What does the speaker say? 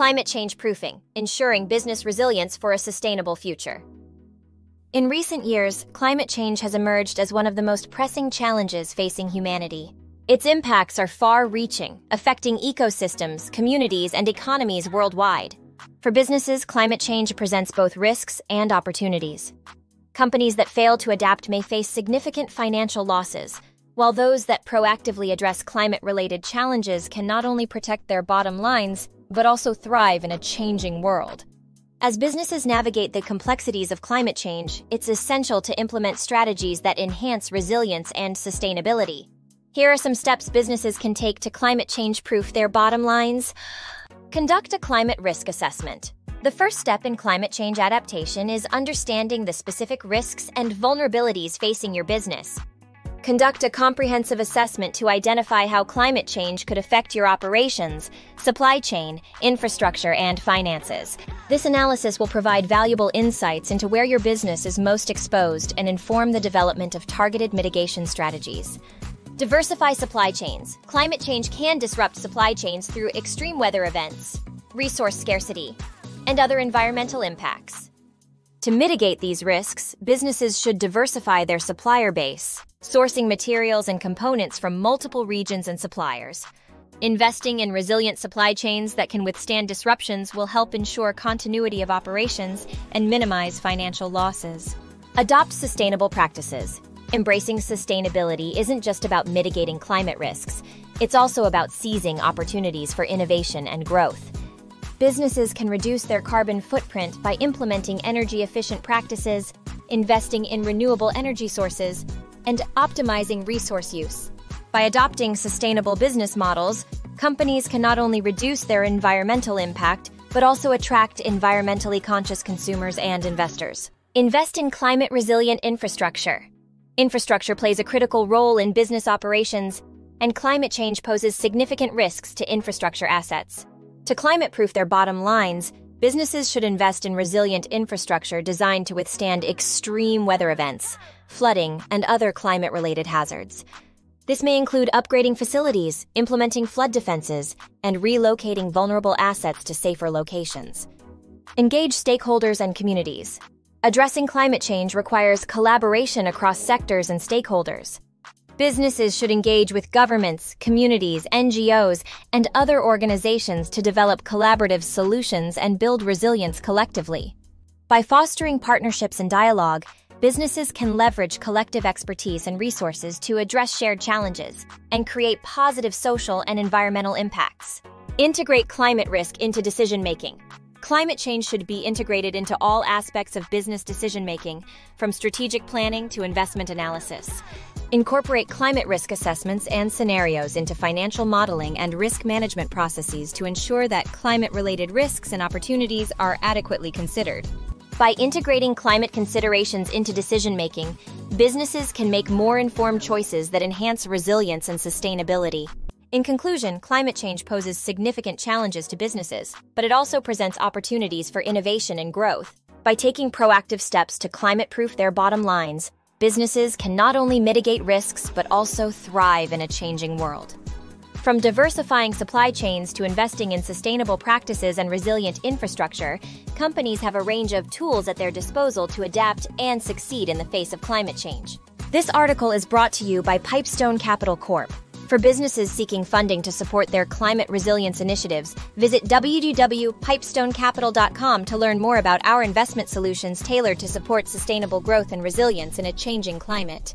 Climate change proofing, ensuring business resilience for a sustainable future. In recent years, climate change has emerged as one of the most pressing challenges facing humanity. Its impacts are far reaching, affecting ecosystems, communities, and economies worldwide. For businesses, climate change presents both risks and opportunities. Companies that fail to adapt may face significant financial losses, while those that proactively address climate related challenges can not only protect their bottom lines, but also thrive in a changing world. As businesses navigate the complexities of climate change, it's essential to implement strategies that enhance resilience and sustainability. Here are some steps businesses can take to climate change proof their bottom lines. Conduct a climate risk assessment. The first step in climate change adaptation is understanding the specific risks and vulnerabilities facing your business. Conduct a comprehensive assessment to identify how climate change could affect your operations, supply chain, infrastructure, and finances. This analysis will provide valuable insights into where your business is most exposed and inform the development of targeted mitigation strategies. Diversify supply chains. Climate change can disrupt supply chains through extreme weather events, resource scarcity, and other environmental impacts. To mitigate these risks, businesses should diversify their supplier base, sourcing materials and components from multiple regions and suppliers. Investing in resilient supply chains that can withstand disruptions will help ensure continuity of operations and minimize financial losses. Adopt sustainable practices. Embracing sustainability isn't just about mitigating climate risks, it's also about seizing opportunities for innovation and growth businesses can reduce their carbon footprint by implementing energy efficient practices, investing in renewable energy sources, and optimizing resource use. By adopting sustainable business models, companies can not only reduce their environmental impact, but also attract environmentally conscious consumers and investors. Invest in climate resilient infrastructure. Infrastructure plays a critical role in business operations, and climate change poses significant risks to infrastructure assets. To climate proof their bottom lines, businesses should invest in resilient infrastructure designed to withstand extreme weather events, flooding, and other climate related hazards. This may include upgrading facilities, implementing flood defenses, and relocating vulnerable assets to safer locations. Engage stakeholders and communities. Addressing climate change requires collaboration across sectors and stakeholders. Businesses should engage with governments, communities, NGOs, and other organizations to develop collaborative solutions and build resilience collectively. By fostering partnerships and dialogue, businesses can leverage collective expertise and resources to address shared challenges and create positive social and environmental impacts. Integrate climate risk into decision making. Climate change should be integrated into all aspects of business decision making, from strategic planning to investment analysis. Incorporate climate risk assessments and scenarios into financial modeling and risk management processes to ensure that climate related risks and opportunities are adequately considered. By integrating climate considerations into decision making, businesses can make more informed choices that enhance resilience and sustainability. In conclusion, climate change poses significant challenges to businesses, but it also presents opportunities for innovation and growth. By taking proactive steps to climate proof their bottom lines, businesses can not only mitigate risks but also thrive in a changing world. From diversifying supply chains to investing in sustainable practices and resilient infrastructure, companies have a range of tools at their disposal to adapt and succeed in the face of climate change. This article is brought to you by Pipestone Capital Corp. For businesses seeking funding to support their climate resilience initiatives, visit www.pipestonecapital.com to learn more about our investment solutions tailored to support sustainable growth and resilience in a changing climate.